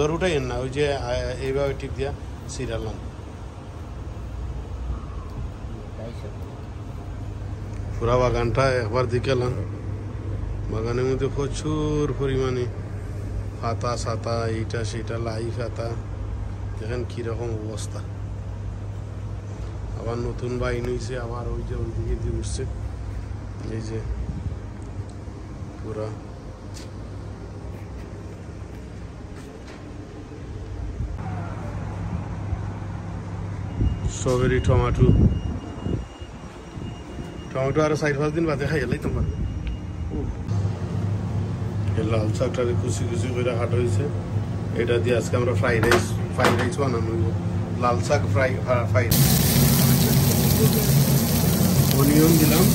জ্বর উঠাইয়েন না, ওই যে এইভাবে টিপ দিয়া সিরালাম পুরা বাগানটা একবার দিকেলাম বাগানের মধ্যে প্রচুর পরিমাণে পাতা সাতা, এইটা সেটা, লাই পাতা দেখেন কীরকম অবস্থা। আবার নতুন বাইন হয়েছে আবার ওই যে ওই দিকে দিয়ে উঠছে। এই যে পুরা স্ট্রবেরি, টমাটো। টমেটো আরও চার পাঁচ দিন বাদে খাই এলাই তোমার লাল শাকটারে কুচি কুচি করে কাটা হয়েছে এটা দিয়ে আজকে আমরা ফ্রাইড রাইস ফ্রাইড রাইস বানানো লাল শাক ফ্রাই ফ্রাইড অনিয়ন দিলাম।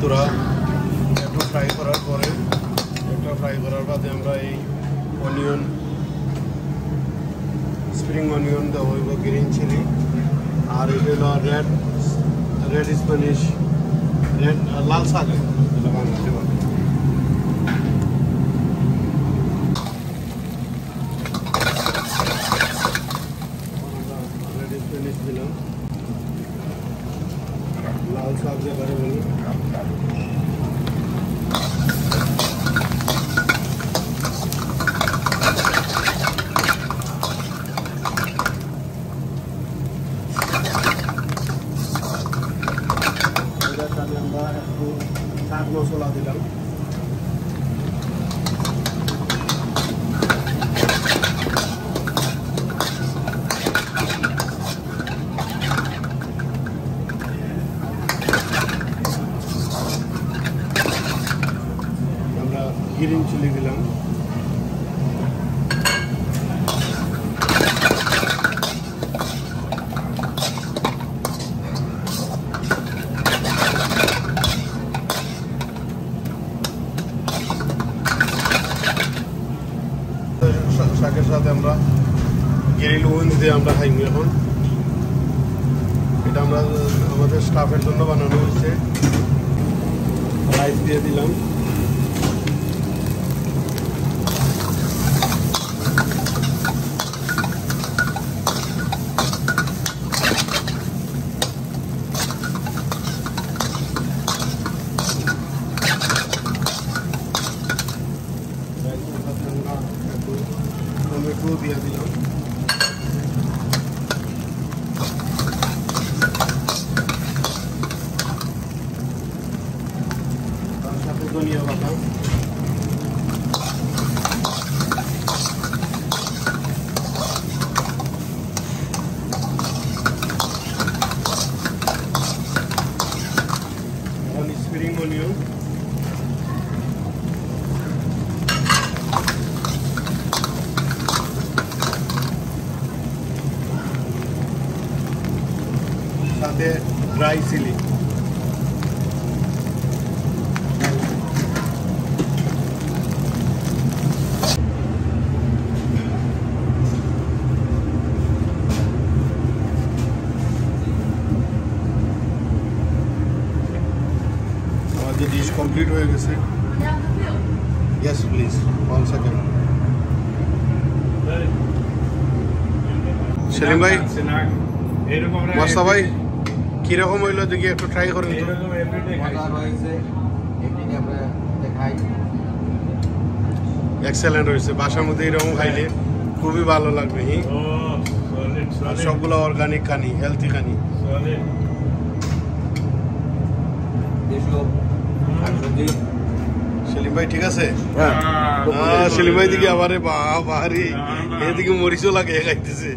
তোরা একটু ফ্রাই করার পরে, একটা ফ্রাই করার বাদে আমরা এই অনিয়ন স্প্রিং অনিয়ন দেওয়া হইব গ্রিন চিলি আর এটা হলো রেড রেড স্প্যানিশ রেড লাল শাক। এটা লাল শাক যেবারে বলি এটার সাথে আমরা একটু শাক মশলা দিলাম আমরা গ্রিন চিলি দিলাম সাথে আমরা গ্রিল উইন দিয়ে আমরা খাইনি এখন। এটা আমরা, আমাদের স্টাফের জন্য বানানো হয়েছে। রাইস দিয়ে দিলাম রাইসের সাথে আমরা একটু টমেটো দিয়ে দিলাম তার সাথে ধনিয়া পাতা এখন স্প্রিং অনিয়ন সাথে ড্রাই ডিশ কমপ্লিট হয়ে গেছে yes please one second Salim ভাই মাস্তা ভাই কীরকম হইল দেখি একটু ট্রাই করেন তো এক্সেলেন্ট হয়েছে বাসার মধ্যে এরকম খাইলে খুবই ভালো লাগবে হি? সবগুলো অর্গানিক কানি হেলথি কানি সেলিম ভাই ঠিক আছে? হ্যাঁ। সেলিম ভাই দিকে আবারে বা বাহারি এদিকে মরিচও লাগে খাইতেছে।